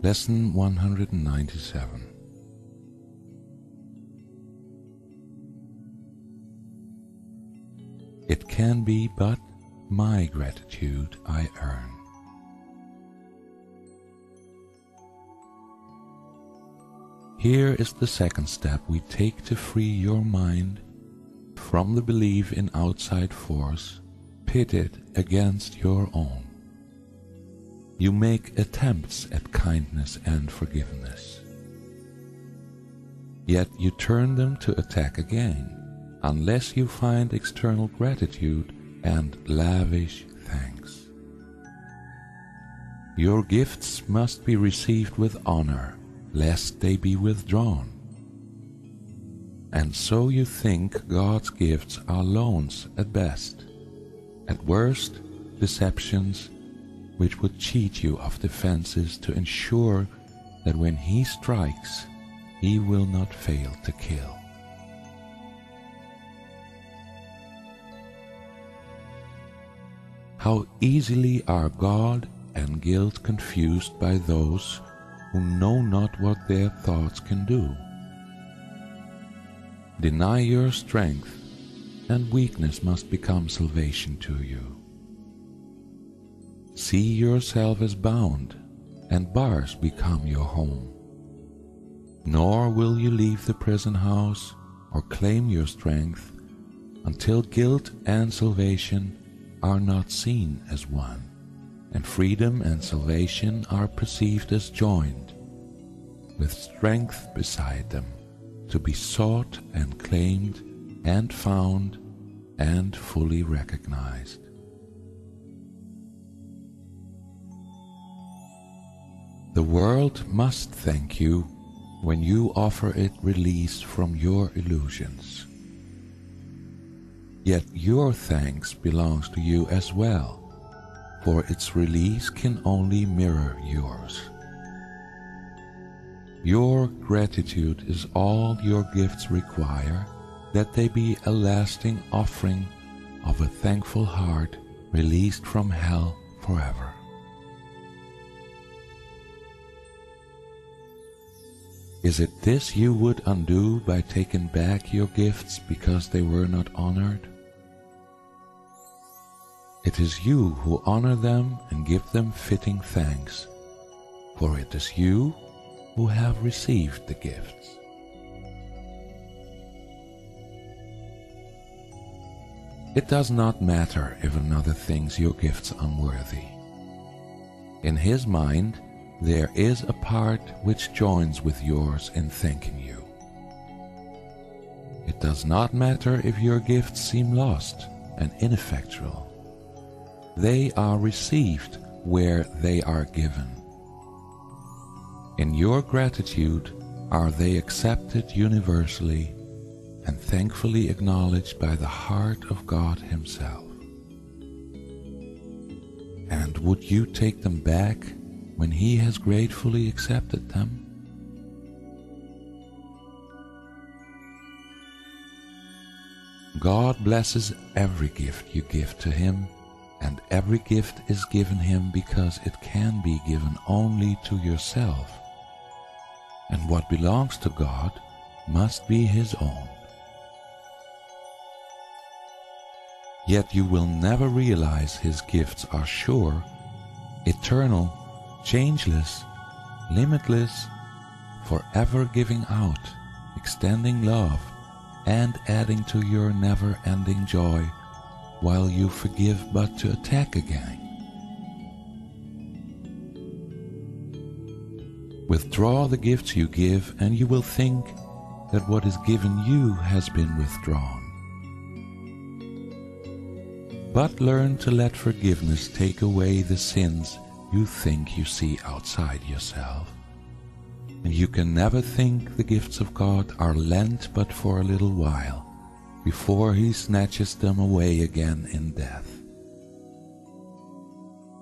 Lesson 197 It can be but my gratitude I earn. Here is the second step we take to free your mind from the belief in outside force pitted against your own. You make attempts at kindness and forgiveness. Yet you turn them to attack again unless you find external gratitude and lavish thanks. Your gifts must be received with honor lest they be withdrawn. And so you think God's gifts are loans at best, at worst, deceptions which would cheat you of defenses to ensure that when He strikes, He will not fail to kill. How easily are God and guilt confused by those who know not what their thoughts can do. Deny your strength, and weakness must become salvation to you. See yourself as bound, and bars become your home. Nor will you leave the prison house or claim your strength until guilt and salvation are not seen as one and freedom and salvation are perceived as joined, with strength beside them, to be sought and claimed and found and fully recognized. The world must thank you when you offer it release from your illusions. Yet your thanks belongs to you as well for its release can only mirror yours. Your gratitude is all your gifts require, that they be a lasting offering of a thankful heart released from hell forever. Is it this you would undo by taking back your gifts because they were not honored? It is you who honor them and give them fitting thanks, for it is you who have received the gifts. It does not matter if another thinks your gifts unworthy. In his mind, there is a part which joins with yours in thanking you. It does not matter if your gifts seem lost and ineffectual they are received where they are given. In your gratitude are they accepted universally and thankfully acknowledged by the heart of God Himself. And would you take them back when He has gratefully accepted them? God blesses every gift you give to Him and every gift is given him because it can be given only to yourself. And what belongs to God must be his own. Yet you will never realize his gifts are sure, eternal, changeless, limitless, forever giving out, extending love, and adding to your never-ending joy while you forgive but to attack again. Withdraw the gifts you give, and you will think that what is given you has been withdrawn. But learn to let forgiveness take away the sins you think you see outside yourself. And you can never think the gifts of God are lent but for a little while before he snatches them away again in death.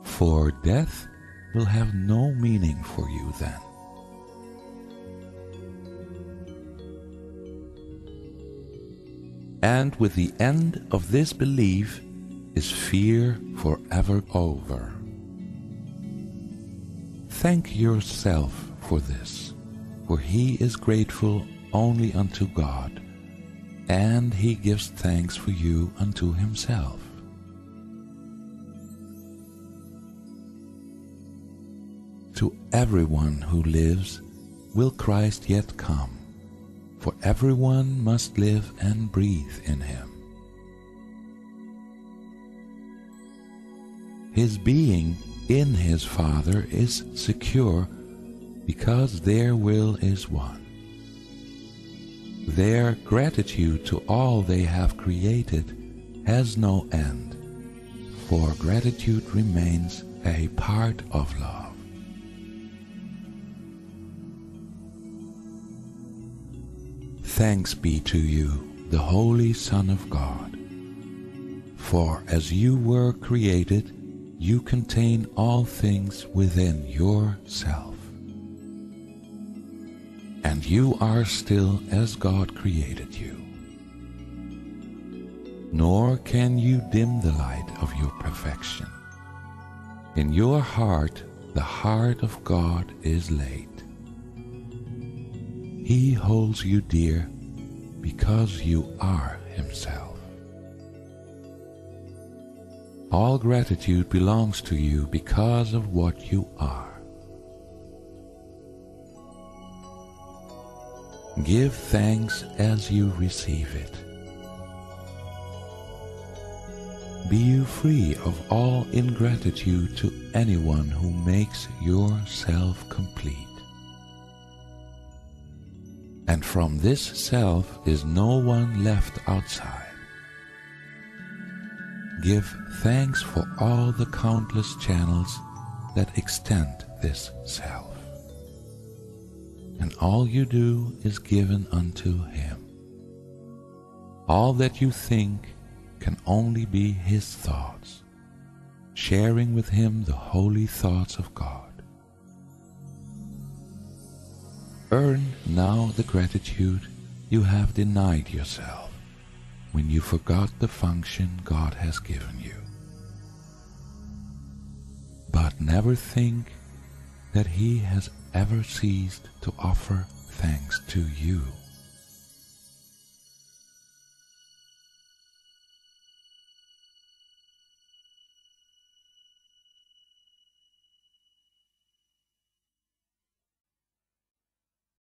For death will have no meaning for you then. And with the end of this belief is fear forever over. Thank yourself for this, for he is grateful only unto God, and he gives thanks for you unto himself. To everyone who lives will Christ yet come, for everyone must live and breathe in him. His being in his Father is secure because their will is one. Their gratitude to all they have created has no end, for gratitude remains a part of love. Thanks be to you, the Holy Son of God, for as you were created, you contain all things within yourself. And you are still as God created you. Nor can you dim the light of your perfection. In your heart, the heart of God is laid. He holds you dear because you are Himself. All gratitude belongs to you because of what you are. Give thanks as you receive it. Be you free of all ingratitude to anyone who makes yourself complete. And from this self is no one left outside give thanks for all the countless channels that extend this self. And all you do is given unto Him. All that you think can only be His thoughts, sharing with Him the holy thoughts of God. Earn now the gratitude you have denied yourself when you forgot the function God has given you. But never think that He has ever ceased to offer thanks to you.